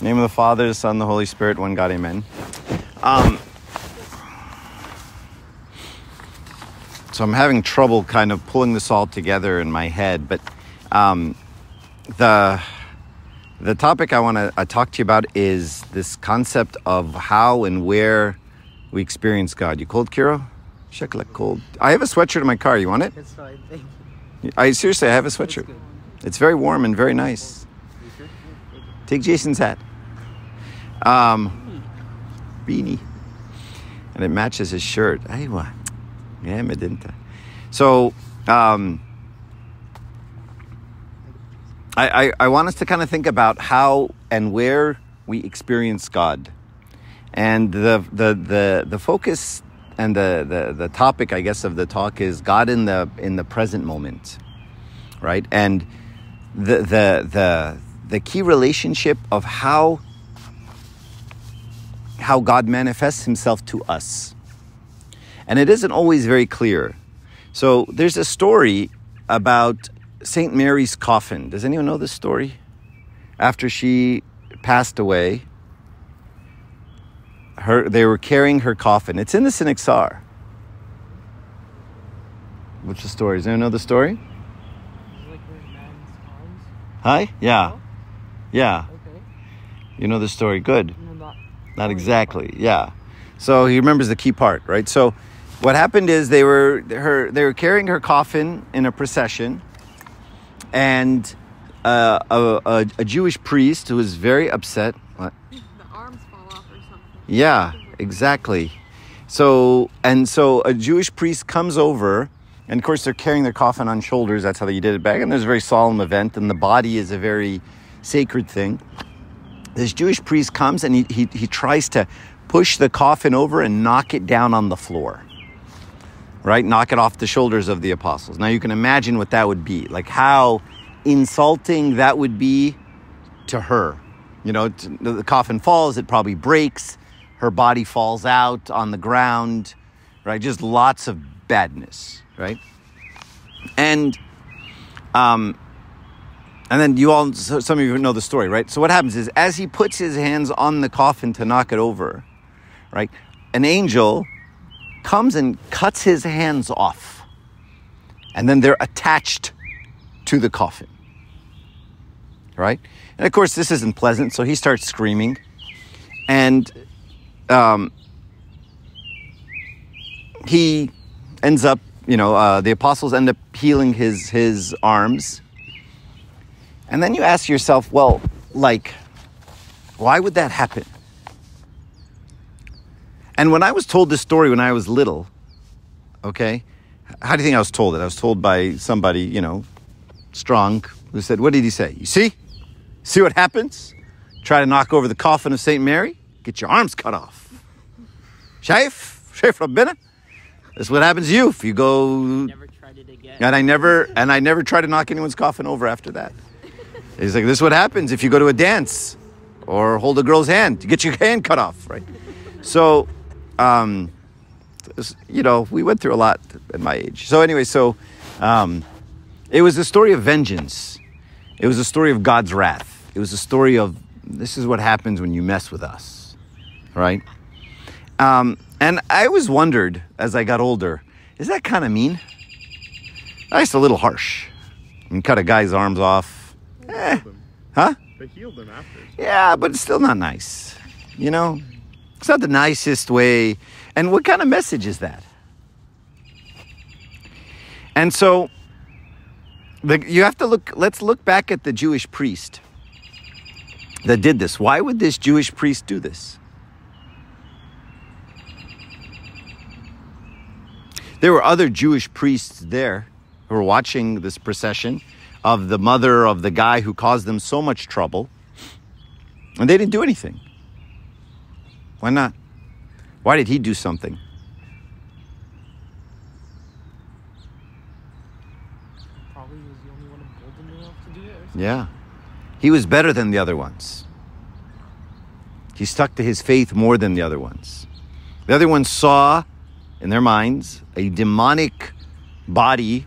name of the Father, the Son, the Holy Spirit, one God, amen. Um, so I'm having trouble kind of pulling this all together in my head, but um, the the topic I want to uh, talk to you about is this concept of how and where we experience God. You cold, Kiro? Shekla cold. I have a sweatshirt in my car. You want it? It's fine, thank you. I seriously, I have a sweatshirt. It's very warm and very nice. Take Jason's hat. Um, beanie. And it matches his shirt. Aywa. Yeah, medinta. So, um, I, I, I want us to kind of think about how and where we experience God. And the, the, the, the focus and the, the, the topic, I guess, of the talk is God in the, in the present moment, right? And the, the, the, the key relationship of how, how God manifests himself to us. And it isn't always very clear. So there's a story about St. Mary's coffin. Does anyone know this story? After she passed away, her they were carrying her coffin. It's in the Synaxar. What's the story? Does anyone know the story? Like her man's arms? Hi? Yeah. Yeah. Okay. You know the story. Good. No, not. Not exactly. Yeah. So he remembers the key part, right? So what happened is they were her they were carrying her coffin in a procession, and uh, a, a, a Jewish priest who was very upset. What? the arms fall off or something. Yeah, exactly. So and so a Jewish priest comes over, and of course they're carrying their coffin on shoulders. That's how they did it back. And there's a very solemn event, and the body is a very sacred thing. This Jewish priest comes and he, he, he tries to push the coffin over and knock it down on the floor. Right? Knock it off the shoulders of the apostles. Now you can imagine what that would be. Like how insulting that would be to her. You know, the coffin falls, it probably breaks, her body falls out on the ground, right? Just lots of badness, right? And um and then you all some of you know the story, right? So what happens is as he puts his hands on the coffin to knock it over, right? An angel comes and cuts his hands off. And then they're attached to the coffin. Right? And of course, this isn't pleasant, so he starts screaming. And um, he ends up, you know, uh, the apostles end up healing his, his arms. And then you ask yourself, well, like, why would that happen? And when I was told this story when I was little, okay, how do you think I was told it? I was told by somebody, you know, strong, who said, What did he say? You see? See what happens? Try to knock over the coffin of St. Mary, get your arms cut off. Shaif? Shaif Rabbina? That's what happens to you if you go. Never tried it again. And I never, and I never try to knock anyone's coffin over after that. He's like, this is what happens if you go to a dance or hold a girl's hand. You get your hand cut off, right? So, um, you know, we went through a lot at my age. So anyway, so um, it was a story of vengeance. It was a story of God's wrath. It was a story of this is what happens when you mess with us, right? Um, and I always wondered as I got older, is that kind of mean? That's a little harsh. You cut a guy's arms off. Eh, huh? They healed them after. Yeah, but it's still not nice. You know? It's not the nicest way. And what kind of message is that? And so the, you have to look, let's look back at the Jewish priest that did this. Why would this Jewish priest do this? There were other Jewish priests there who were watching this procession of the mother of the guy who caused them so much trouble. And they didn't do anything. Why not? Why did he do something? Probably he was the only one emboldened enough to do it. Yeah. He was better than the other ones. He stuck to his faith more than the other ones. The other ones saw in their minds a demonic body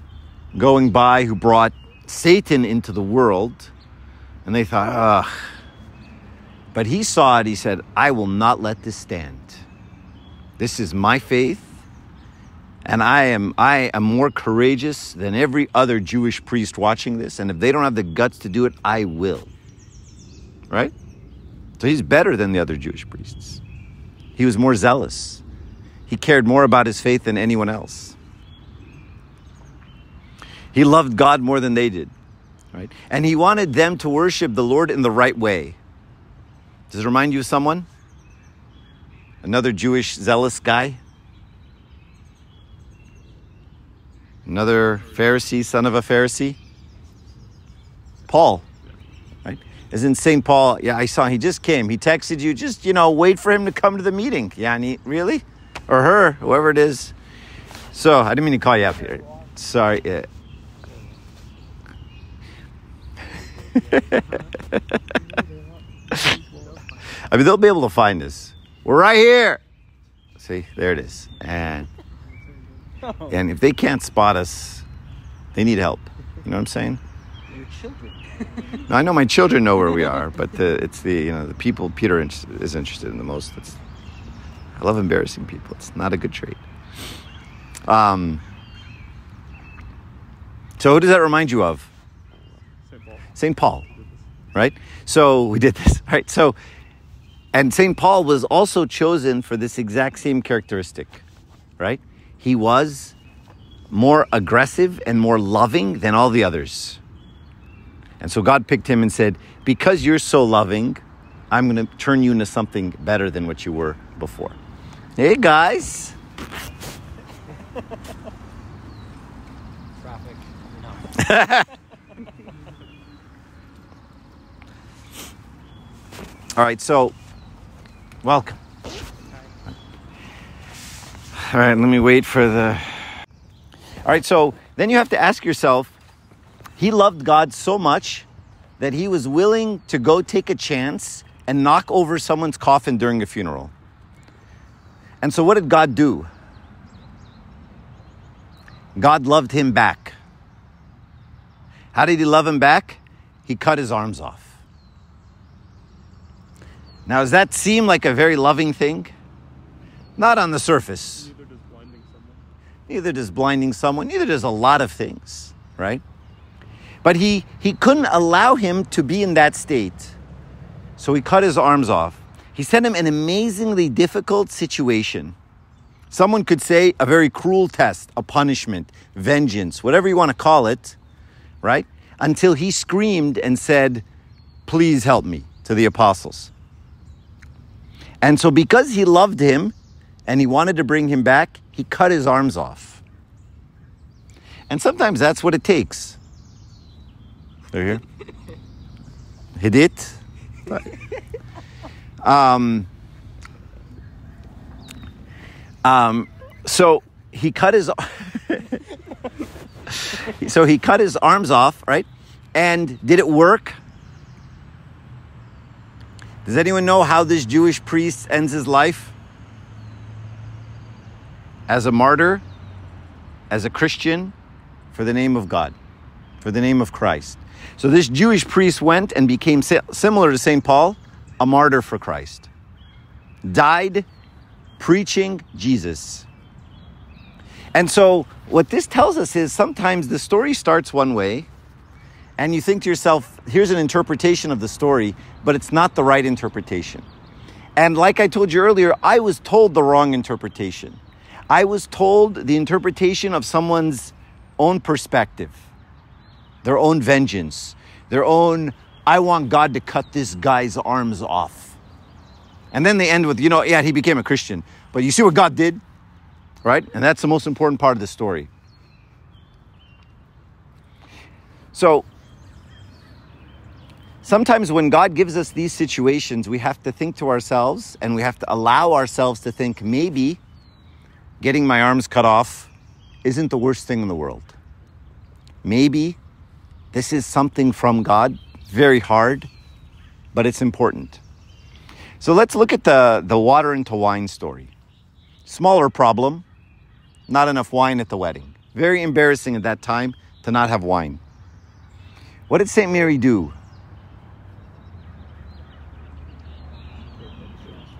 going by who brought Satan into the world. And they thought, ugh, But he saw it, he said, I will not let this stand. This is my faith, and I am I am more courageous than every other Jewish priest watching this, and if they don't have the guts to do it, I will. Right? So he's better than the other Jewish priests. He was more zealous. He cared more about his faith than anyone else. He loved God more than they did, right? And he wanted them to worship the Lord in the right way. Does it remind you of someone? Another Jewish zealous guy? Another Pharisee, son of a Pharisee? Paul, right? Isn't St. Paul? Yeah, I saw he just came. He texted you, just, you know, wait for him to come to the meeting. Yeah, and he, really? Or her, whoever it is. So, I didn't mean to call you up here. Sorry. Yeah. I mean, they'll be able to find us. We're right here. See, there it is. And and if they can't spot us, they need help. You know what I'm saying? Your children. Now, I know my children know where we are, but the, it's the you know the people Peter is interested in the most. That's, I love embarrassing people. It's not a good trait. Um. So, who does that remind you of? St. Paul. Right? So we did this, right? So, and St. Paul was also chosen for this exact same characteristic, right? He was more aggressive and more loving than all the others. And so God picked him and said, Because you're so loving, I'm going to turn you into something better than what you were before. Hey, guys. Traffic. All right, so welcome. All right, let me wait for the. All right, so then you have to ask yourself he loved God so much that he was willing to go take a chance and knock over someone's coffin during a funeral. And so, what did God do? God loved him back. How did he love him back? He cut his arms off. Now, does that seem like a very loving thing? Not on the surface. Neither does blinding someone. Neither does blinding someone, neither does a lot of things, right? But he, he couldn't allow him to be in that state. So he cut his arms off. He sent him an amazingly difficult situation. Someone could say a very cruel test, a punishment, vengeance, whatever you want to call it, right? Until he screamed and said, Please help me to the apostles. And so, because he loved him and he wanted to bring him back, he cut his arms off. And sometimes that's what it takes. They're here. Hidit. Um, um, so he cut his so he cut his arms off, right? And did it work? Does anyone know how this Jewish priest ends his life? As a martyr, as a Christian, for the name of God, for the name of Christ. So this Jewish priest went and became similar to St. Paul, a martyr for Christ. Died preaching Jesus. And so, what this tells us is sometimes the story starts one way, and you think to yourself, here's an interpretation of the story, but it's not the right interpretation. And like I told you earlier, I was told the wrong interpretation. I was told the interpretation of someone's own perspective, their own vengeance, their own, I want God to cut this guy's arms off. And then they end with, you know, yeah, he became a Christian. But you see what God did? Right? And that's the most important part of the story. So, sometimes when God gives us these situations, we have to think to ourselves and we have to allow ourselves to think maybe getting my arms cut off isn't the worst thing in the world. Maybe this is something from God, very hard, but it's important. So let's look at the, the water into wine story. Smaller problem, not enough wine at the wedding. Very embarrassing at that time to not have wine. What did St. Mary do?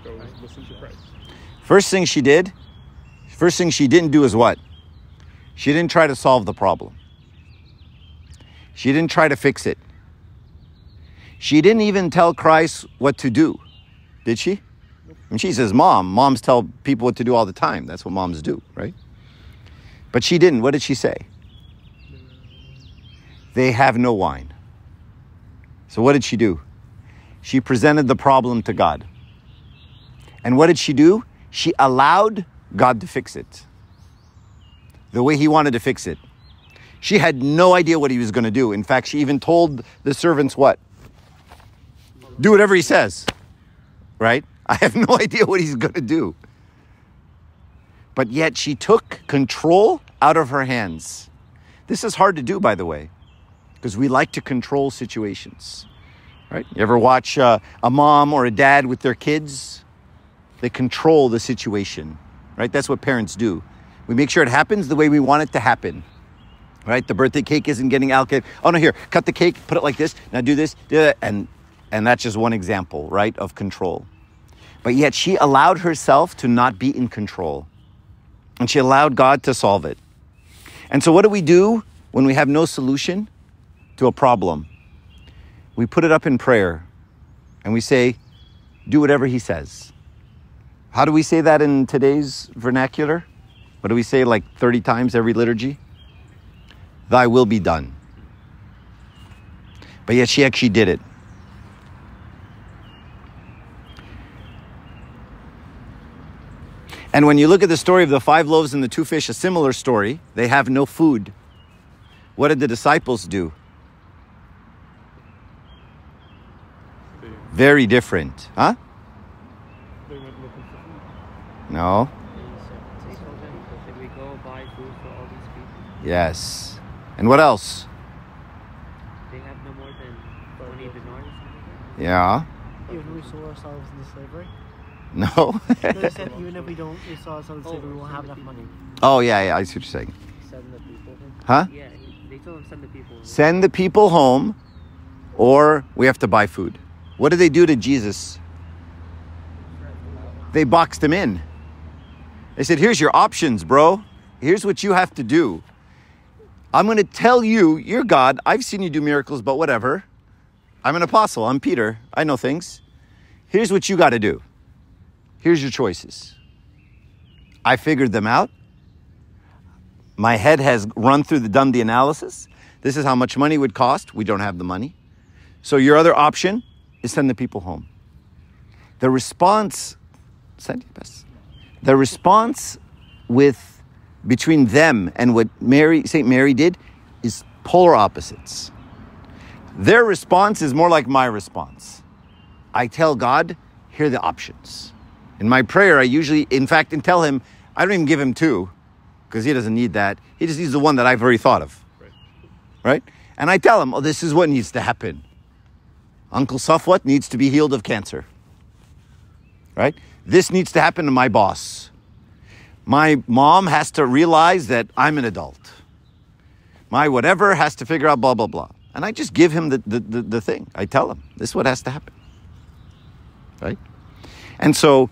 goes listen to Christ. First thing she did, first thing she didn't do is what? She didn't try to solve the problem. She didn't try to fix it. She didn't even tell Christ what to do, did she? And she says, Mom, moms tell people what to do all the time. That's what moms do, right? But she didn't. What did she say? They have no wine. So what did she do? She presented the problem to God. And what did she do? She allowed God to fix it the way He wanted to fix it. She had no idea what He was going to do. In fact, she even told the servants what? Do whatever He says, right? I have no idea what He's going to do. But yet she took control out of her hands. This is hard to do, by the way, because we like to control situations, right? You ever watch uh, a mom or a dad with their kids? They control the situation, right? That's what parents do. We make sure it happens the way we want it to happen, right? The birthday cake isn't getting allocated. Oh no, here, cut the cake, put it like this. Now do this, do that, and and that's just one example, right, of control. But yet she allowed herself to not be in control, and she allowed God to solve it. And so, what do we do when we have no solution to a problem? We put it up in prayer, and we say, "Do whatever He says." How do we say that in today's vernacular? What do we say like 30 times every liturgy? Thy will be done. But yet she actually did it. And when you look at the story of the five loaves and the two fish, a similar story, they have no food. What did the disciples do? Very different, huh? they went looking for food. No. They told them, should we go buy food for all these people? Yes. And what else? They have no more than 20 dinars. Yeah. Even if we sold ourselves into slavery. No. They said even if we don't we saw ourselves into oh, slavery, we won't have enough money. oh, yeah, yeah, I see what you're saying. Send the people home. Huh? Yeah, they told them send the people home. Send the people home or we have to buy food. What did they do to Jesus? They boxed him in. They said, Here's your options, bro. Here's what you have to do. I'm going to tell you, you're God. I've seen you do miracles, but whatever. I'm an apostle. I'm Peter. I know things. Here's what you got to do. Here's your choices. I figured them out. My head has run through the done the analysis. This is how much money would cost. We don't have the money. So your other option is send the people home. The response, send best. The response with between them and what Mary, St. Mary did is polar opposites. Their response is more like my response. I tell God, here are the options. In my prayer, I usually, in fact, and tell him, I don't even give him two, because he doesn't need that. He just needs the one that I've already thought of. Right. Right? And I tell him, oh, this is what needs to happen. Uncle Safwat needs to be healed of cancer. Right? This needs to happen to my boss. My mom has to realize that I'm an adult. My whatever has to figure out blah, blah, blah. And I just give him the, the, the, the thing. I tell him, this is what has to happen. Right? And so,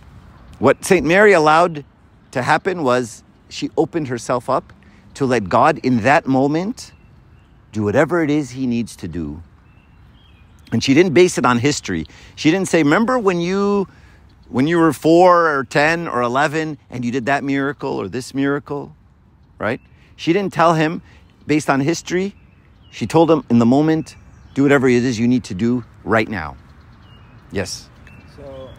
what St. Mary allowed to happen was she opened herself up to let God in that moment do whatever it is he needs to do. And she didn't base it on history. She didn't say, "Remember when you when you were 4 or 10 or 11 and you did that miracle or this miracle?" Right? She didn't tell him based on history. She told him in the moment, do whatever it is you need to do right now. Yes. So,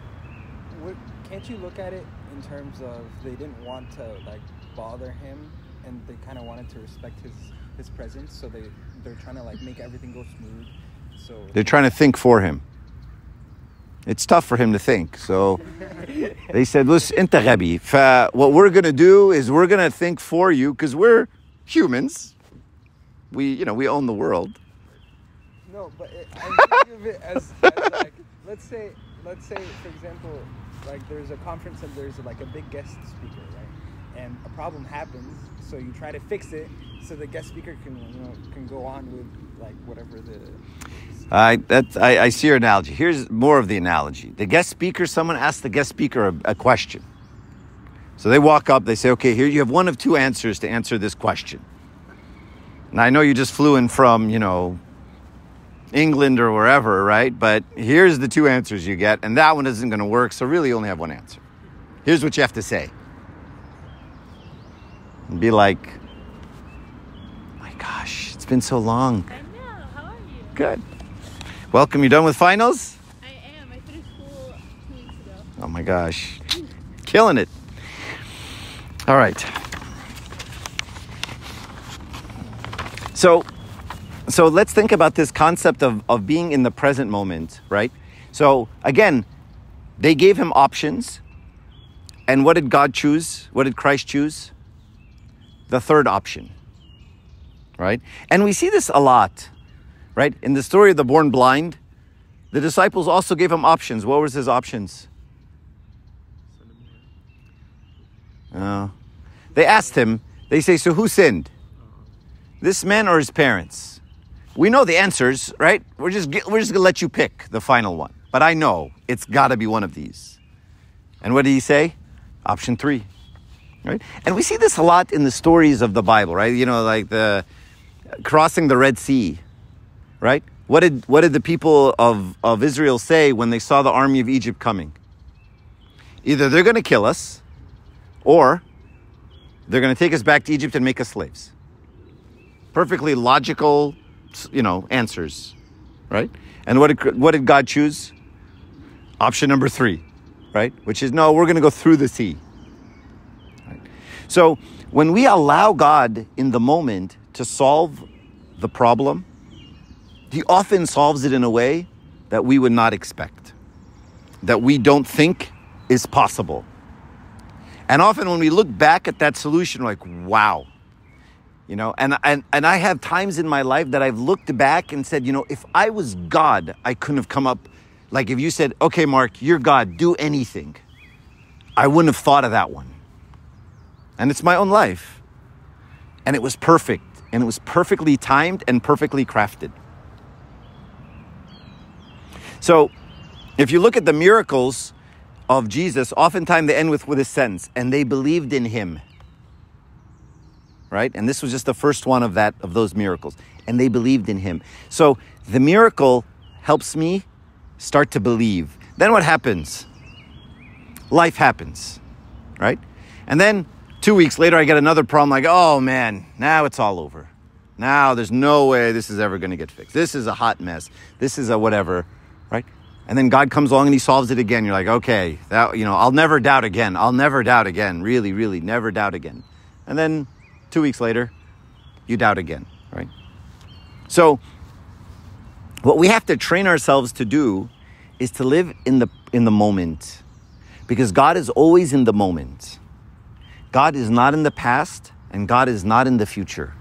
what, can't you look at it in terms of they didn't want to like bother him, and they kind of wanted to respect his his presence, so they they're trying to like make everything go smooth. So They're trying to think for him. It's tough for him to think. So they said, listen, انت غبي. ف- What we're going to do is we're going to think for you because we're humans. We, you know, we own the world. no, but it, I think of it as, as like let's say let's say for example like there's a conference and there's like a big guest speaker, right? and a problem happens, so you try to fix it, so the guest speaker can you know can go on with like whatever the I, that's, I, I see your analogy. Here's more of the analogy. The guest speaker, someone asks the guest speaker a, a question. So they walk up, they say, okay, here you have one of two answers to answer this question. And I know you just flew in from, you know, England or wherever, right? But here's the two answers you get, and that one isn't going to work, so really you only have one answer. Here's what you have to say. And be like, my gosh, it's been so long. I know. How are you? Good. Welcome. You done with finals? I am. I finished school two weeks ago. Oh my gosh. Killing it. All right. So so let's think about this concept of, of being in the present moment, right? So again, they gave him options. And what did God choose? What did Christ choose? The third option. Right? And we see this a lot right? In the story of the born blind, the disciples also gave him options. What was his options? Oh. They asked him, they say, So who sinned? This man or his parents? We know the answers, right? We're just, we're just gonna let you pick the final one. But I know it's gotta be one of these. And what did he say? Option three. Right? And we see this a lot in the stories of the Bible, right? You know, like the crossing the Red Sea right? What did, what did the people of, of Israel say when they saw the army of Egypt coming? Either they're going to kill us or they're going to take us back to Egypt and make us slaves. Perfectly logical, you know, answers, right? And what did, what did God choose? Option number three, right? Which is no, we're going to go through the sea. Right? So when we allow God in the moment to solve the problem, he often solves it in a way that we would not expect, that we don't think is possible. And often when we look back at that solution, like, wow. You know, and, and, and I have times in my life that I've looked back and said, you know, if I was God, I couldn't have come up. Like if you said, okay, Mark, you're God, do anything, I wouldn't have thought of that one. And it's my own life. And it was perfect. And it was perfectly timed and perfectly crafted. So, if you look at the miracles of Jesus, oftentimes they end with, with a sentence, and they believed in him. Right? And this was just the first one of that of those miracles. And they believed in him. So the miracle helps me start to believe. Then what happens? Life happens. Right? And then two weeks later I get another problem like, oh man, now it's all over. Now there's no way this is ever gonna get fixed. This is a hot mess. This is a whatever right? And then God comes along and he solves it again. You're like, okay, that, you know, I'll never doubt again. I'll never doubt again. Really, really, never doubt again. And then two weeks later, you doubt again, right? So, what we have to train ourselves to do is to live in the, in the moment because God is always in the moment. God is not in the past and God is not in the future.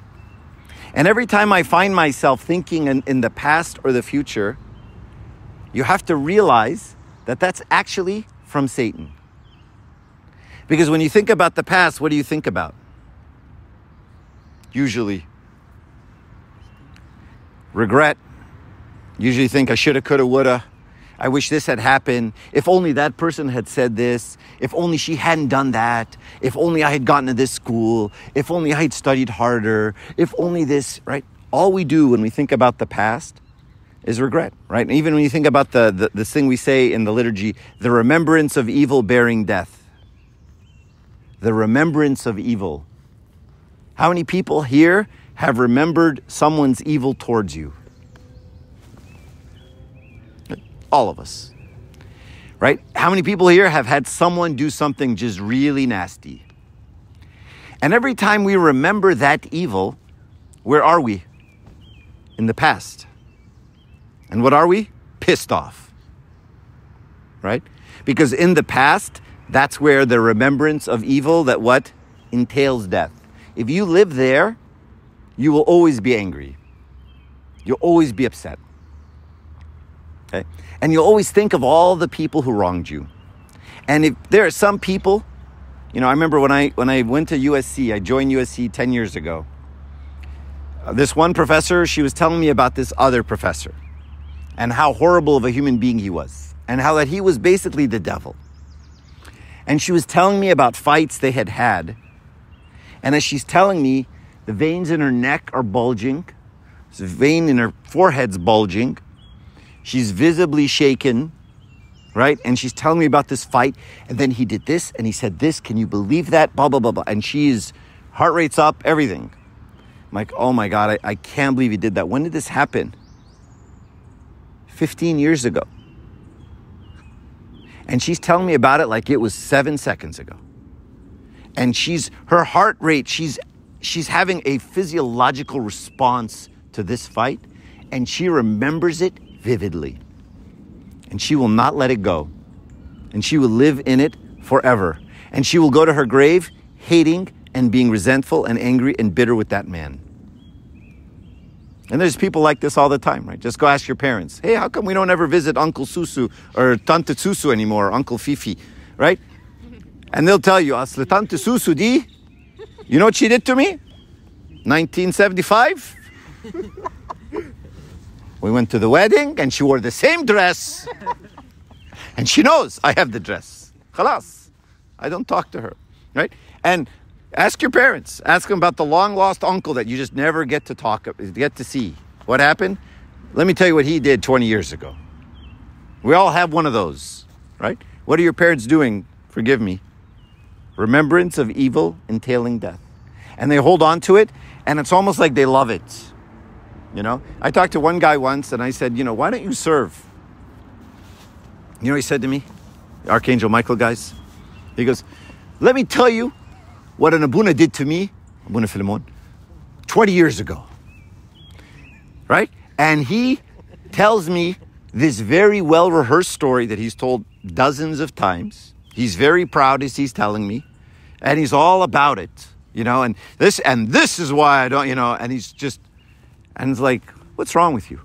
And every time I find myself thinking in, in the past or the future, you have to realize that that's actually from Satan. Because when you think about the past, what do you think about? Usually, regret. Usually think I shoulda, coulda, woulda. I wish this had happened. If only that person had said this. If only she hadn't done that. If only I had gotten to this school. If only I had studied harder. If only this, right? All we do when we think about the past is regret, right? And even when you think about the, the this thing we say in the liturgy, the remembrance of evil bearing death. The remembrance of evil. How many people here have remembered someone's evil towards you? All of us. Right? How many people here have had someone do something just really nasty? And every time we remember that evil, where are we? In the past. And what are we? Pissed off. Right? Because in the past, that's where the remembrance of evil that what? Entails death. If you live there, you will always be angry. You'll always be upset. Okay? And you'll always think of all the people who wronged you. And if there are some people You know, I remember when I when I went to USC, I joined USC 10 years ago. Uh, this one professor, she was telling me about this other professor and how horrible of a human being he was and how that he was basically the devil. And she was telling me about fights they had had. And as she's telling me, the veins in her neck are bulging. The vein in her forehead's bulging. She's visibly shaken right? And she's telling me about this fight. And then he did this and he said this. Can you believe that? Blah, blah, blah, blah. And she's heart rate's up, everything. I'm like, oh my God, I, I can't believe he did that. When did this happen? 15 years ago. And she's telling me about it like it was seven seconds ago. And she's her heart rate, she's she's having a physiological response to this fight, and she remembers it vividly and she will not let it go. And she will live in it forever. And she will go to her grave hating and being resentful and angry and bitter with that man. And there's people like this all the time, right? Just go ask your parents, hey, how come we don't ever visit Uncle Susu or Tante Susu anymore, Uncle Fifi, right? And they'll tell you, Asli Tante Susu di, you know what she did to me? 1975? We went to the wedding and she wore the same dress. and she knows I have the dress. Khalas. I don't talk to her. Right? And ask your parents. Ask them about the long lost uncle that you just never get to talk get to see. What happened? Let me tell you what he did 20 years ago. We all have one of those, right? What are your parents doing? Forgive me. Remembrance of evil entailing death. And they hold on to it, and it's almost like they love it. You know, I talked to one guy once and I said, you know, why don't you serve? You know, he said to me, Archangel Michael guys, he goes, let me tell you what an Abuna did to me, Abuna Philemon, 20 years ago. Right? And he tells me this very well rehearsed story that he's told dozens of times. He's very proud as he's telling me, and he's all about it, you know, and this and this is why I don't, you know, and he's just and it's like, what's wrong with you?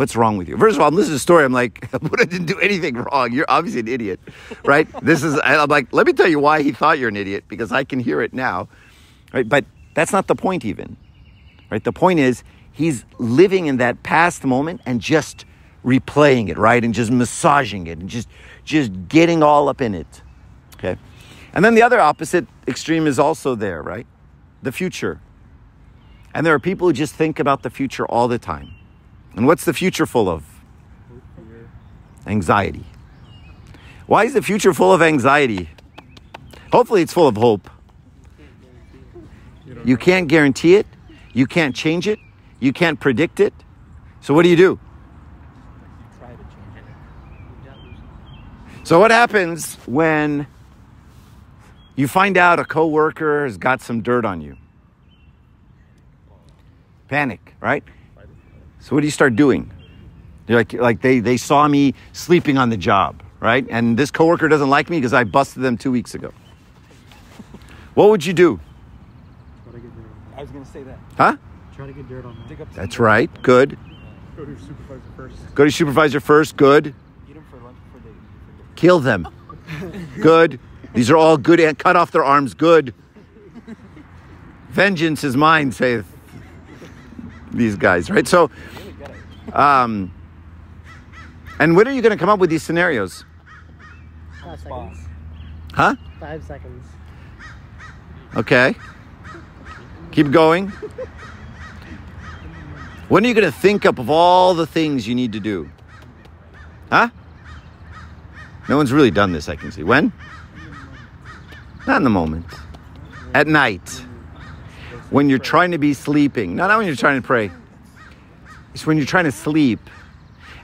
What's wrong with you? First of all, I'm listening to the story. I'm like, Abuna didn't do anything wrong. You're obviously an idiot. Right? this is, I'm like, let me tell you why he thought you're an idiot because I can hear it now. Right? But that's not the point, even. Right? The point is, he's living in that past moment and just replaying it, right? And just massaging it and just, just getting all up in it. Okay? And then the other opposite extreme is also there, right? The future. And there are people who just think about the future all the time. And what's the future full of? Anxiety. Why is the future full of anxiety? Hopefully, it's full of hope. You can't guarantee it, you can't change it, you can't predict it. So, what do you do? So, what happens when you find out a coworker has got some dirt on you? panic, right? So what do you start doing? You're like, like they, they saw me sleeping on the job, right? And this coworker doesn't like me because I busted them two weeks ago. What would you do? I was gonna say that. Huh? Try to get dirt on Dig that. up That's right. Good. Go to your supervisor first. Go to supervisor first. Good. Eat them for lunch for day. Kill them. Good. These are all good. And cut off their arms. Good. Vengeance is mine, saith these guys, right? So, um, and when are you going to come up with these scenarios? Five seconds. Huh? Five seconds. Okay. Keep going. When are you going to think up of all the things you need to do? Huh? No one's really done this, I can see. When? Not in the moment. At night. When you're trying to be sleeping. No, not when you're trying to pray. It's when you're trying to sleep.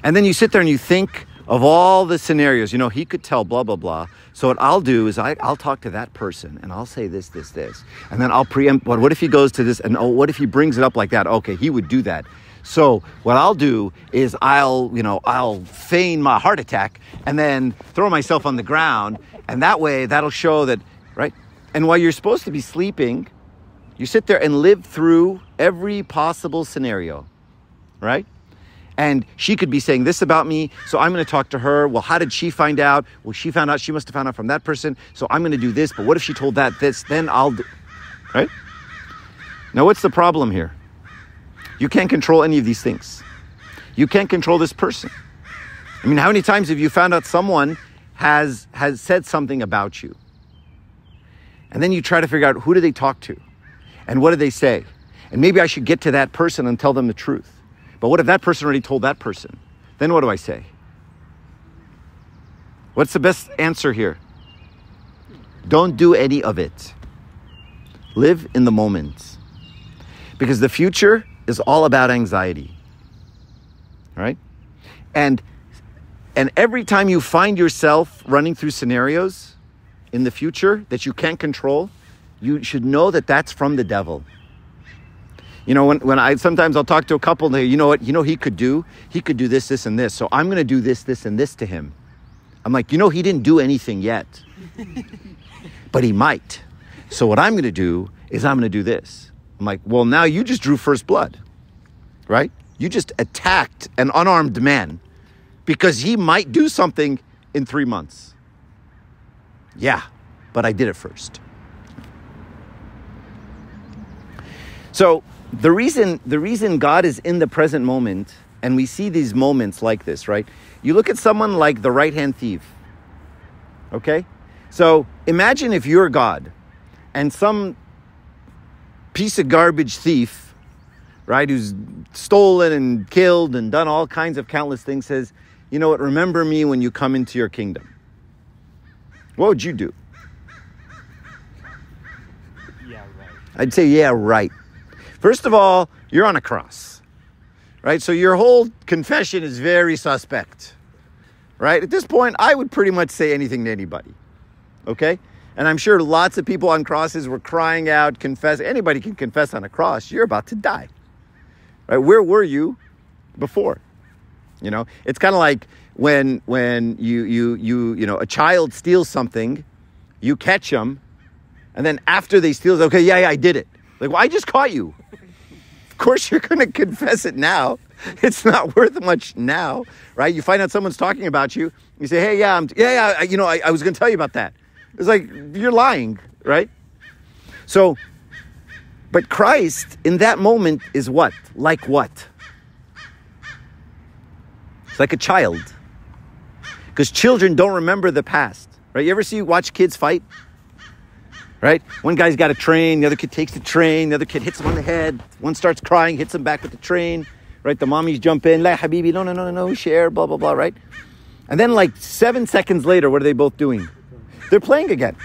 And then you sit there and you think of all the scenarios. You know, he could tell blah, blah, blah. So what I'll do is I, I'll talk to that person and I'll say this, this, this. And then I'll preempt, what, what if he goes to this and oh, what if he brings it up like that? Okay, he would do that. So what I'll do is I'll, you know, I'll feign my heart attack and then throw myself on the ground. And that way that'll show that, right? And while you're supposed to be sleeping, you sit there and live through every possible scenario, right? And she could be saying this about me, so I'm going to talk to her. Well, how did she find out? Well, she found out, she must have found out from that person, so I'm going to do this, but what if she told that this? Then I'll do. Right? Now, what's the problem here? You can't control any of these things. You can't control this person. I mean, how many times have you found out someone has has said something about you? And then you try to figure out who do they talk to? And what did they say? And maybe I should get to that person and tell them the truth. But what if that person already told that person? Then what do I say? What's the best answer here? Don't do any of it. Live in the moment. Because the future is all about anxiety. Right? And and every time you find yourself running through scenarios in the future that you can't control, you should know that that's from the devil. You know, when, when I sometimes I'll talk to a couple and they, you know what, you know he could do? He could do this, this, and this. So I'm gonna do this, this, and this to him. I'm like, you know, he didn't do anything yet. but he might. So what I'm gonna do is I'm gonna do this. I'm like, well, now you just drew first blood, right? You just attacked an unarmed man because he might do something in three months. Yeah, but I did it first. So the reason the reason God is in the present moment, and we see these moments like this, right? You look at someone like the right hand thief. Okay? So imagine if you're God and some piece of garbage thief, right, who's stolen and killed and done all kinds of countless things says, you know what, remember me when you come into your kingdom. What would you do? Yeah, right. I'd say, yeah, right. First of all, you're on a cross, right? So your whole confession is very suspect, right? At this point, I would pretty much say anything to anybody, okay? And I'm sure lots of people on crosses were crying out, confess. Anybody can confess on a cross. You're about to die, right? Where were you before? You know, it's kind of like when when you you you you know a child steals something, you catch them, and then after they steal, okay, yeah, yeah, I did it. Like, well, I just caught you. Of course, you're going to confess it now. It's not worth much now, right? You find out someone's talking about you. You say, hey, yeah, I'm, yeah, yeah, I, you know, I, I was going to tell you about that. It's like, you're lying, right? So, but Christ in that moment is what? Like what? It's like a child. Because children don't remember the past, right? You ever see, watch kids fight? Right? One guy's got a train, the other kid takes the train, the other kid hits him on the head, one starts crying, hits him back with the train, right? The mommies jump in, la habibi, no, no, no, no, share, blah, blah, blah, right? And then like seven seconds later, what are they both doing? They're playing again.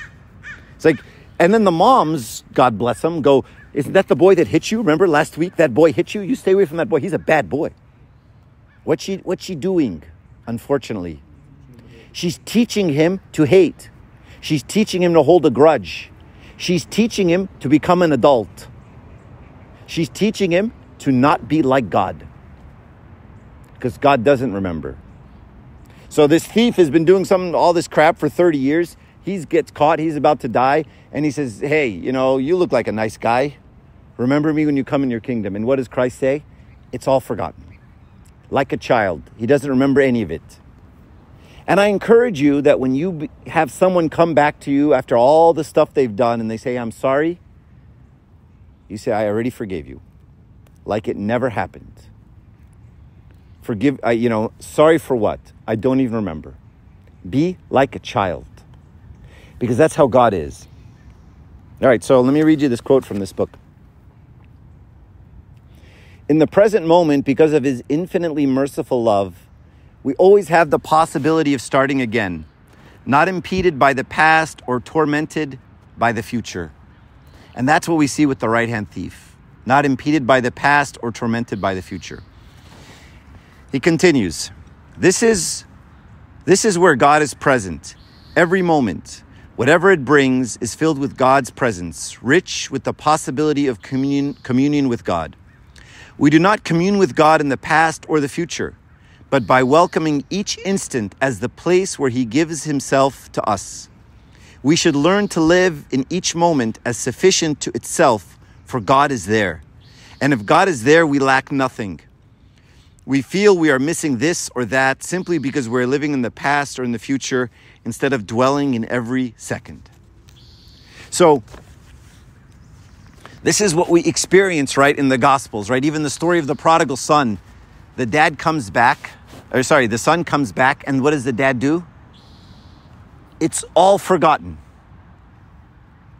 It's like, and then the moms, God bless them, go, isn't that the boy that hit you? Remember last week that boy hit you? You stay away from that boy. He's a bad boy. What's she, what's she doing, unfortunately? She's teaching him to hate. She's teaching him to hold a grudge. She's teaching him to become an adult. She's teaching him to not be like God. Because God doesn't remember. So this thief has been doing some all this crap for 30 years. He gets caught, he's about to die, and he says, Hey, you know, you look like a nice guy. Remember me when you come in your kingdom. And what does Christ say? It's all forgotten. Like a child. He doesn't remember any of it. And I encourage you that when you have someone come back to you after all the stuff they've done and they say, I'm sorry, you say, I already forgave you. Like it never happened. Forgive, I, you know, sorry for what? I don't even remember. Be like a child. Because that's how God is. All right, so let me read you this quote from this book. In the present moment, because of his infinitely merciful love, we always have the possibility of starting again, not impeded by the past or tormented by the future. And that's what we see with the right hand thief, not impeded by the past or tormented by the future. He continues, this is this is where God is present. Every moment, whatever it brings is filled with God's presence, rich with the possibility of communion, communion with God. We do not commune with God in the past or the future but by welcoming each instant as the place where He gives Himself to us. We should learn to live in each moment as sufficient to itself, for God is there. And if God is there, we lack nothing. we feel we are missing this or that simply because we're living in the past or in the future instead of dwelling in every second. So, this is what we experience, right, in the Gospels, right? Even the story of the prodigal son. The dad comes back, or sorry, the son comes back, and what does the dad do? It's all forgotten,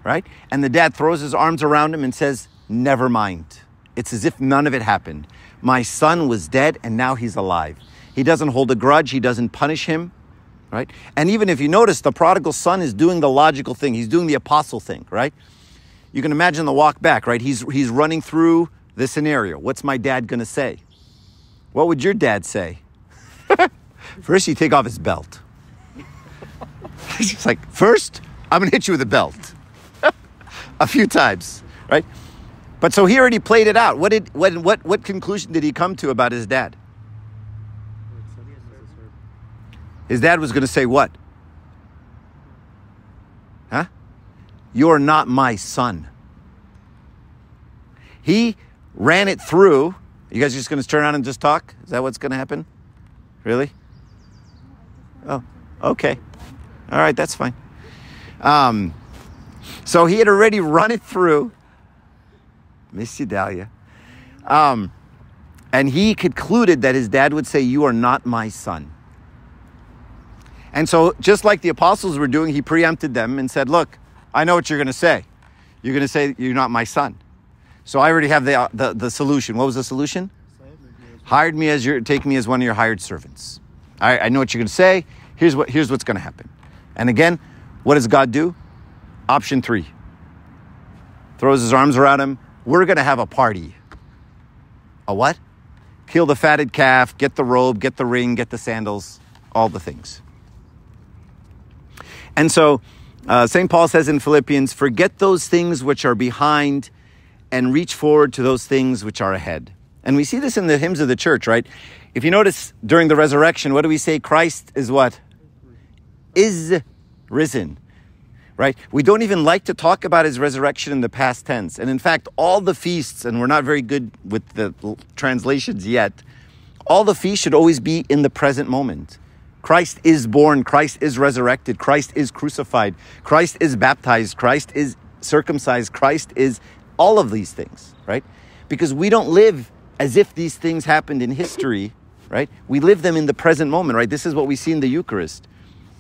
right? And the dad throws his arms around him and says, Never mind. It's as if none of it happened. My son was dead and now he's alive. He doesn't hold a grudge, he doesn't punish him, right? And even if you notice, the prodigal son is doing the logical thing, he's doing the apostle thing, right? You can imagine the walk back, right? He's, he's running through the scenario. What's my dad gonna say? What would your dad say? First, you take off his belt. He's like, first, I'm gonna hit you with a belt. a few times, right? But so he already played it out. What did what what what conclusion did he come to about his dad? His dad was to say what? Huh? You're not my son. He ran it through. You guys just to turn around and just talk? Is that what's to happen? Really? Oh, okay. All right, that's fine. Um, so he had already run it through. Miss you, Dahlia. Um, and he concluded that his dad would say, You are not my son. And so, just like the apostles were doing, he preempted them and said, Look, I know what you're going to say. You're going to say, You're not my son. So I already have the, the, the solution. What was the solution? Hired me as your, take me as one of your hired servants. I, I know what you're going to say. Here's, what, here's what's going to happen. And again, what does God do? Option three throws his arms around him. We're going to have a party. A what? Kill the fatted calf, get the robe, get the ring, get the sandals, all the things. And so uh, St. Paul says in Philippians, forget those things which are behind and reach forward to those things which are ahead. And we see this in the hymns of the church, right? If you notice during the resurrection, what do we say? Christ is what? Is risen, right? We don't even like to talk about his resurrection in the past tense. And in fact, all the feasts, and we're not very good with the translations yet, all the feasts should always be in the present moment. Christ is born, Christ is resurrected, Christ is crucified, Christ is baptized, Christ is circumcised, Christ is all of these things, right? Because we don't live as if these things happened in history, right? We live them in the present moment, right? This is what we see in the Eucharist.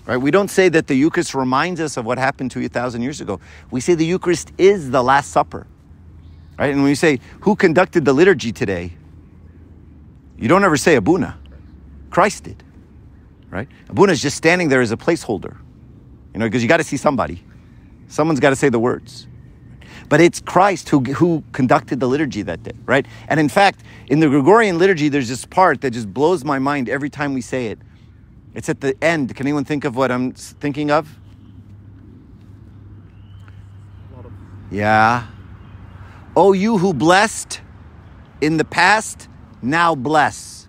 Right? We don't say that the Eucharist reminds us of what happened 2,000 years ago. We say the Eucharist is the Last Supper. Right? And when you say, who conducted the liturgy today? You don't ever say Abuna. Christ did right? Abuna is just standing there as a placeholder, you know, because you got to see somebody. Someone's got to say the words. But it's Christ who, who conducted the liturgy that day, right? And in fact, in the Gregorian liturgy, there's this part that just blows my mind every time we say it. It's at the end. Can anyone think of what I'm thinking of? Yeah. Oh, you who blessed in the past, now bless.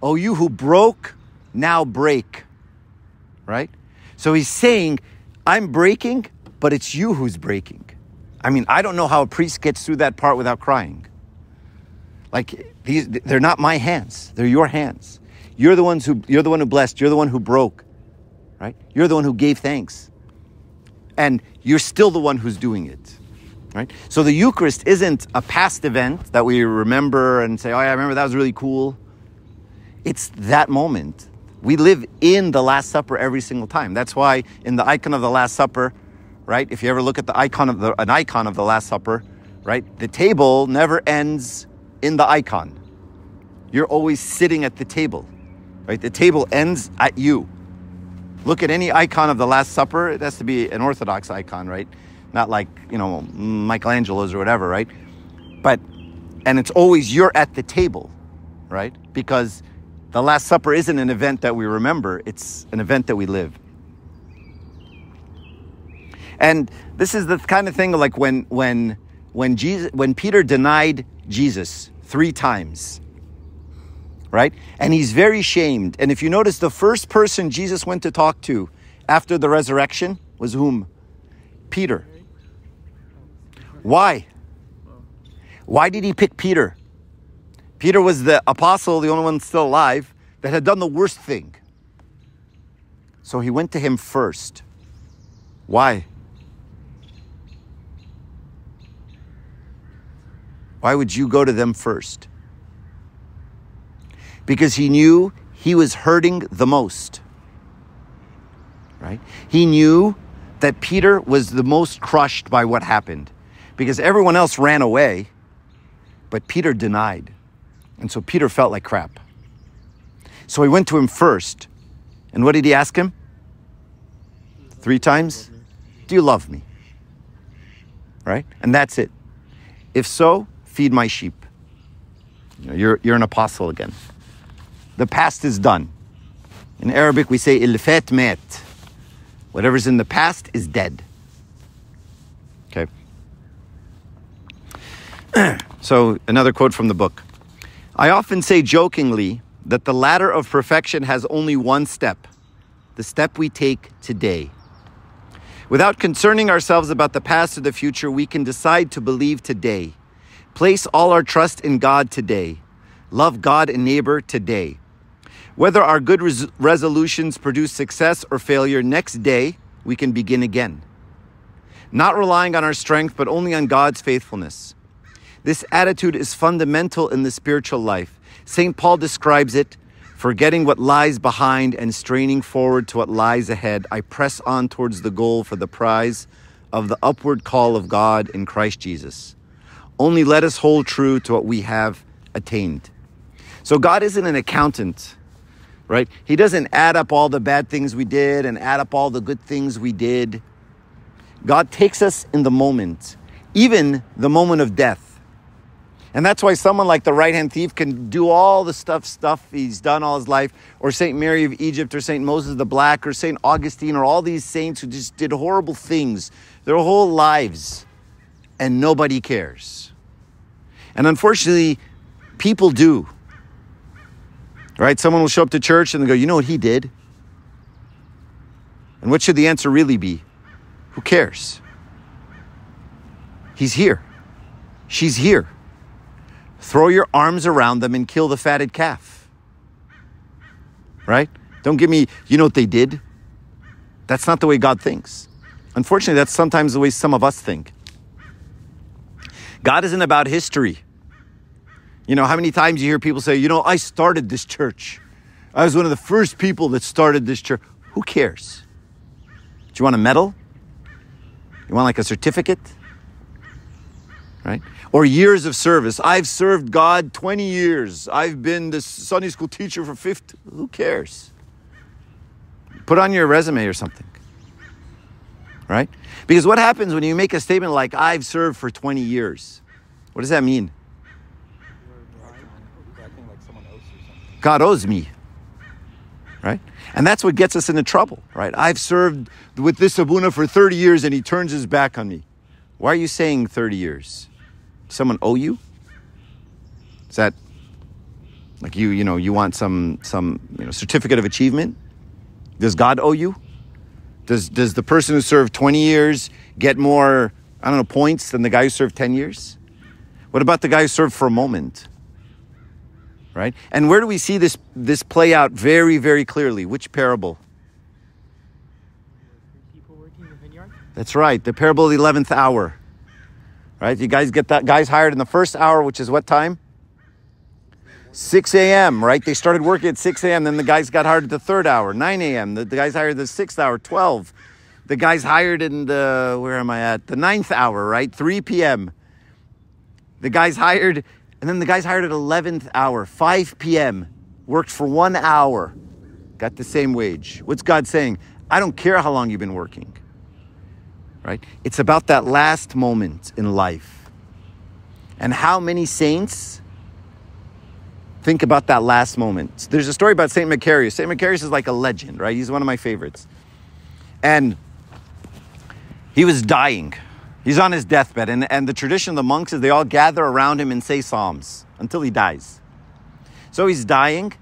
Oh, you who broke, now break. Right? So he's saying, I'm breaking, but it's you who's breaking. I mean, I don't know how a priest gets through that part without crying. Like these they're not my hands. They're your hands. You're the ones who you're the one who blessed, you're the one who broke. Right? You're the one who gave thanks. And you're still the one who's doing it. Right? So the Eucharist isn't a past event that we remember and say, "Oh, yeah, I remember that was really cool." It's that moment we live in the Last Supper every single time. That's why in the icon of the Last Supper, right? If you ever look at the icon of the, an icon of the Last Supper, right? The table never ends in the icon. You're always sitting at the table, right? The table ends at you. Look at any icon of the Last Supper. It has to be an Orthodox icon, right? Not like, you know, Michelangelo's or whatever, right? But, and it's always you're at the table, right? Because the Last Supper isn't an event that we remember, it's an event that we live. And this is the kind of thing like when when when Jesus when Peter denied Jesus 3 times. Right? And he's very shamed. And if you notice the first person Jesus went to talk to after the resurrection was whom? Peter. Why? Why did he pick Peter? Peter was the apostle, the only one still alive, that had done the worst thing. So he went to him first. Why? Why would you go to them first? Because he knew he was hurting the most. Right? He knew that Peter was the most crushed by what happened because everyone else ran away, but Peter denied. And so Peter felt like crap. So he went to him first. And what did he ask him? Three times? Do you love me? Right? And that's it. If so, feed my sheep. You know, you're, you're an apostle again. The past is done. In Arabic, we say ilfat mat. Whatever's in the past is dead. Okay. so, another quote from the book. I often say jokingly that the ladder of perfection has only one step the step we take today. Without concerning ourselves about the past or the future, we can decide to believe today. Place all our trust in God today. Love God and neighbor today. Whether our good res- resolutions produce success or failure, next day we can begin again. Not relying on our strength, but only on God's faithfulness. This attitude is fundamental in the spiritual life. St. Paul describes it forgetting what lies behind and straining forward to what lies ahead. I press on towards the goal for the prize of the upward call of God in Christ Jesus. Only let us hold true to what we have attained. So, God isn't an accountant, right? He doesn't add up all the bad things we did and add up all the good things we did. God takes us in the moment, even the moment of death. And that's why someone like the right hand thief can do all the stuff stuff he's done all his life, or Saint Mary of Egypt, or Saint Moses the Black, or Saint Augustine, or all these saints who just did horrible things their whole lives, and nobody cares. And unfortunately, people do. Right? Someone will show up to church and they go, you know what he did? And what should the answer really be? Who cares? He's here. She's here. Throw your arms around them and kill the fatted calf. Right? Don't give me, you know what they did? That's not the way God thinks. Unfortunately, that's sometimes the way some of us think. God isn't about history. You know, how many times you hear people say, you know, I started this church. I was one of the first people that started this church. Who cares? Do you want a medal? You want like a certificate? Right? Or years of service. I've served God 20 years. I've been the Sunday school teacher for 50. Who cares? Put on your resume or something. Right? Because what happens when you make a statement like, I've served for 20 years? What does that mean? God owes me. Right? And that's what gets us into trouble, right? I've served with this Abuna for 30 years and he turns his back on me. Why are you saying 30 years? Someone owe you? Is that like you, you know, you want some some you know, certificate of achievement? Does God owe you? Does does the person who served 20 years get more, I don't know, points than the guy who served 10 years? What about the guy who served for a moment? Right? And where do we see this this play out very very clearly? Which parable? That's right, the parable of the eleventh hour. Right? You guys get that guys hired in the first hour, which is what time? 6 a.m., right? They started working at 6 a.m. Then the guys got hired at the third hour, 9 a.m. The, the guys hired the sixth hour, 12. The guys hired in the, where am I at? The ninth hour, right? 3 p.m. The guys hired and then the guys hired at 11th hour, 5 p.m., worked for one hour, got the same wage. What's God saying? I don't care how long you've been working. Right? It's about that last moment in life. And how many saints think about that last moment? There's a story about St. Macarius. St. Macarius is like a legend, right? He's one of my favorites. And he was dying He's on his deathbed, and, and the tradition of the monks is they all gather around him and say psalms until he dies. So he's dying,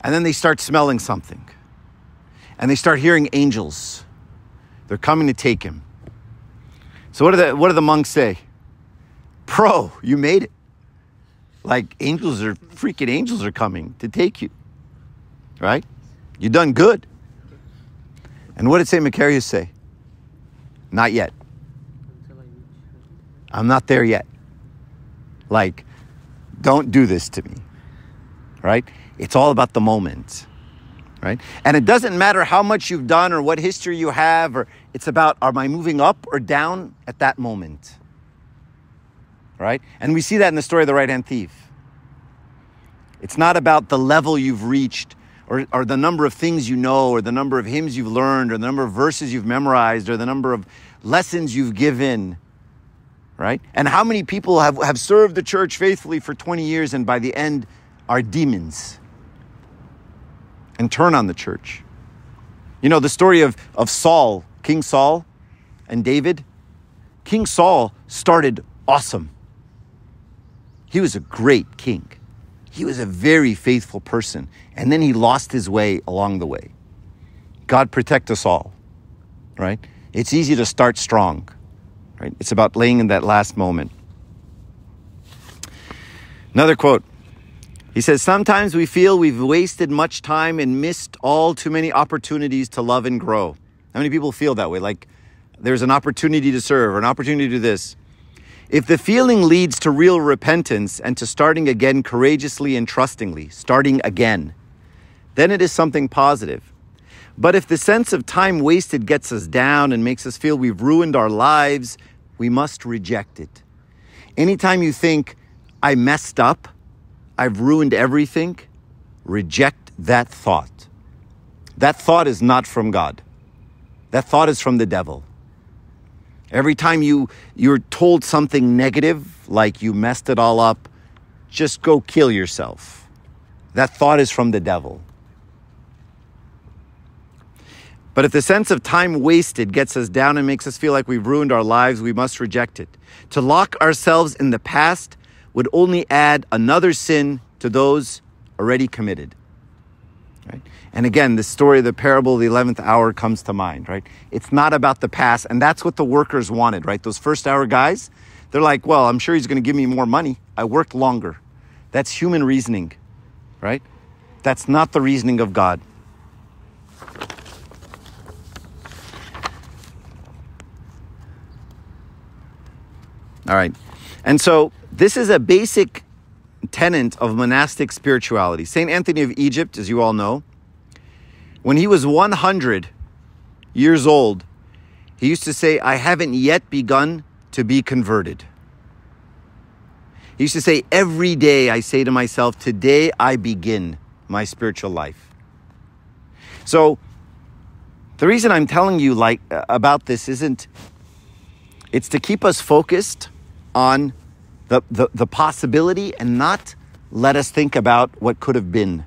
and then they start smelling something. And they start hearing angels. They're coming to take him. So what do the, what do the monks say? Pro, you made it. Like angels are freaking angels are coming to take you. Right? You done good. And what did St. Macarius say? Not yet. I'm not there yet. Like, don't do this to me. Right? It's all about the moment. Right? And it doesn't matter how much you've done or what history you have, or it's about am I moving up or down at that moment? Right? And we see that in the story of the right hand thief. It's not about the level you've reached or, or the number of things you know or the number of hymns you've learned or the number of verses you've memorized or the number of lessons you've given right? And how many people have, have served the church faithfully for 20 years and by the end are demons and turn on the church? You know, the story of, of Saul, King Saul and David. King Saul started awesome. He was a great king. He was a very faithful person. And then he lost his way along the way. God protect us all, right? It's easy to start strong Right? It's about laying in that last moment. Another quote. He says, Sometimes we feel we've wasted much time and missed all too many opportunities to love and grow. How many people feel that way? Like there's an opportunity to serve or an opportunity to do this. If the feeling leads to real repentance and to starting again courageously and trustingly, starting again, then it is something positive. But if the sense of time wasted gets us down and makes us feel we've ruined our lives, we must reject it. Anytime you think, I messed up, I've ruined everything, reject that thought. That thought is not from God. That thought is from the devil. Every time you, you're told something negative, like you messed it all up, just go kill yourself. That thought is from the devil. But if the sense of time wasted gets us down and makes us feel like we've ruined our lives, we must reject it. To lock ourselves in the past would only add another sin to those already committed. Right? And again, the story of the parable of the 11th hour comes to mind, right? It's not about the past. And that's what the workers wanted, right? Those first hour guys, they're like, well, I'm sure he's going to give me more money. I worked longer. That's human reasoning, right? That's not the reasoning of God. All right. And so this is a basic tenet of monastic spirituality. St. Anthony of Egypt, as you all know, when he was 100 years old, he used to say, I haven't yet begun to be converted. He used to say, Every day I say to myself, Today I begin my spiritual life. So, the reason I'm telling you like about this isn't it's to keep us focused on the, the, the possibility and not let us think about what could have been,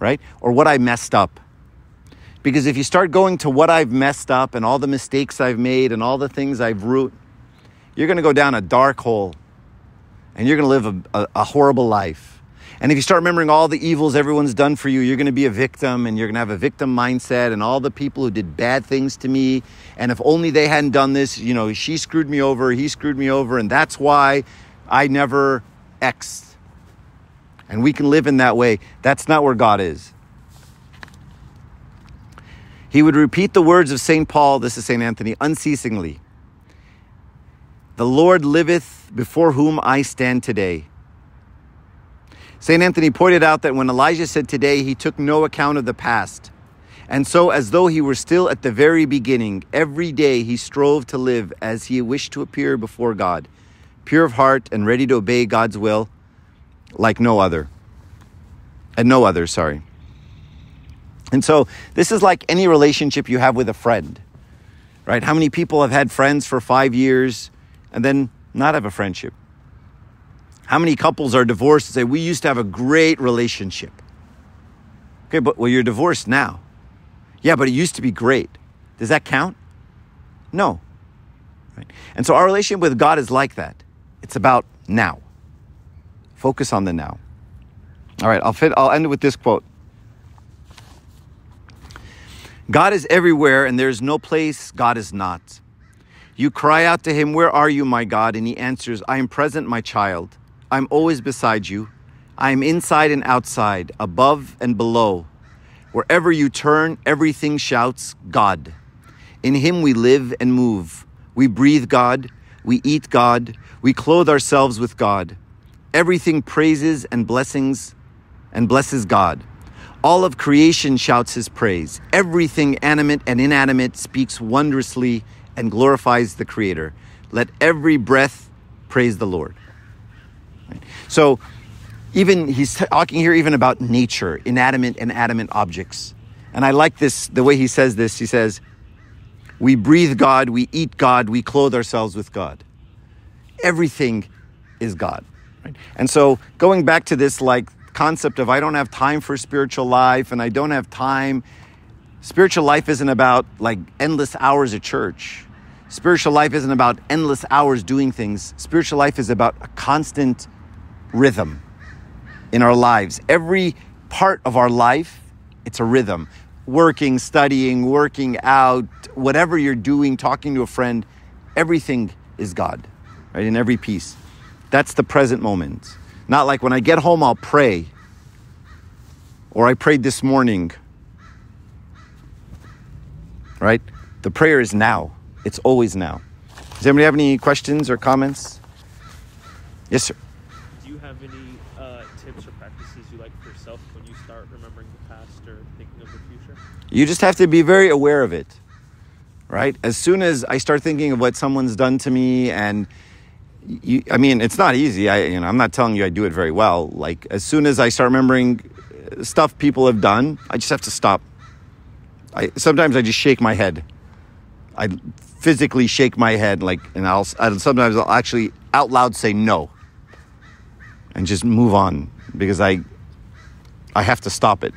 right? Or what I messed up. Because if you start going to what I've messed up and all the mistakes I've made and all the things I've ruined, you're going to go down a dark hole and you're going to live a, a, a horrible life. And if you start remembering all the evils everyone's done for you, you're going to be a victim and you're going to have a victim mindset and all the people who did bad things to me. And if only they hadn't done this, you know, she screwed me over, he screwed me over, and that's why I never X. And we can live in that way. That's not where God is. He would repeat the words of St. Paul, this is St. Anthony, unceasingly. The Lord liveth before whom I stand today. St. Anthony pointed out that when Elijah said today, he took no account of the past. And so, as though he were still at the very beginning, every day he strove to live as he wished to appear before God, pure of heart and ready to obey God's will like no other. And no other, sorry. And so, this is like any relationship you have with a friend, right? How many people have had friends for five years and then not have a friendship? How many couples are divorced and say, We used to have a great relationship? Okay, but well, you're divorced now. Yeah, but it used to be great. Does that count? No. Right? And so our relationship with God is like that. It's about now. Focus on the now. All right, I'll, fit, I'll end with this quote God is everywhere, and there is no place God is not. You cry out to him, Where are you, my God? And he answers, I am present, my child. I'm always beside you. I am inside and outside, above and below. Wherever you turn, everything shouts God. In Him we live and move. We breathe God. We eat God. We clothe ourselves with God. Everything praises and blessings and blesses God. All of creation shouts His praise. Everything animate and inanimate speaks wondrously and glorifies the Creator. Let every breath praise the Lord. So, even he's talking here even about nature, inanimate and animate objects. And I like this, the way he says this. He says, We breathe God, we eat God, we clothe ourselves with God. Everything is God. Right? And so, going back to this like concept of I don't have time for spiritual life and I don't have time, spiritual life isn't about like endless hours at church. Spiritual life isn't about endless hours doing things. Spiritual life is about a constant rhythm in our lives. Every part of our life, it's a rhythm. Working, studying, working out, whatever you're doing, talking to a friend, everything is God, right? In every piece. That's the present moment. Not like when I get home, I'll pray. Or I prayed this morning. Right? The prayer is now. It's always now. Does anybody have any questions or comments? Yes, sir. Do you have any uh, tips or practices you like for yourself when you start remembering the past or thinking of the future? You just have to be very aware of it, right? As soon as I start thinking of what someone's done to me, and you, I mean, it's not easy. I, you know, I'm not telling you I do it very well. Like as soon as I start remembering stuff people have done, I just have to stop. I sometimes I just shake my head. I physically shake my head, like, and I'll, I'll sometimes I'll actually out loud say no, and just move on because I, I have to stop it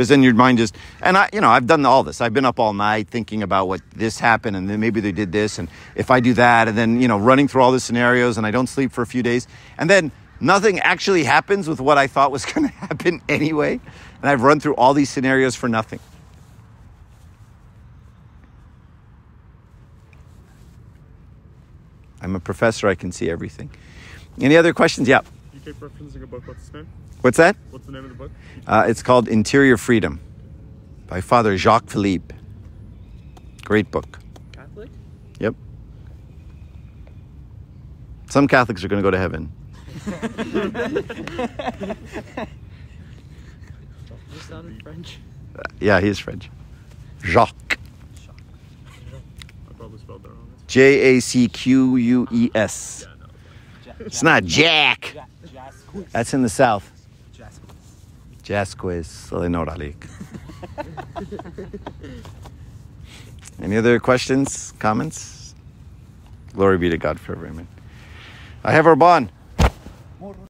because then your mind just and I you know I've done all this. I've been up all night thinking about what this happened and then maybe they did this and if I do that and then you know running through all the scenarios and I don't sleep for a few days and then nothing actually happens with what I thought was going to happen anyway and I've run through all these scenarios for nothing. I'm a professor. I can see everything. Any other questions? Yeah You keep referencing a book. What's its name? what's that What's the name of the book? Uh, it's called Interior Freedom by Father Jacques Philippe. Great book. Catholic? Yep. Some Catholics are going to go to heaven. Just sounded French. Uh, yeah, he is French. Jacques. I probably spelled that wrong. J A C Q U E S. It's not Jack. That's in the south. Jasquez, Eleanor Alik. Any other questions, comments? Glory be to God forever. Amen. I have our bond.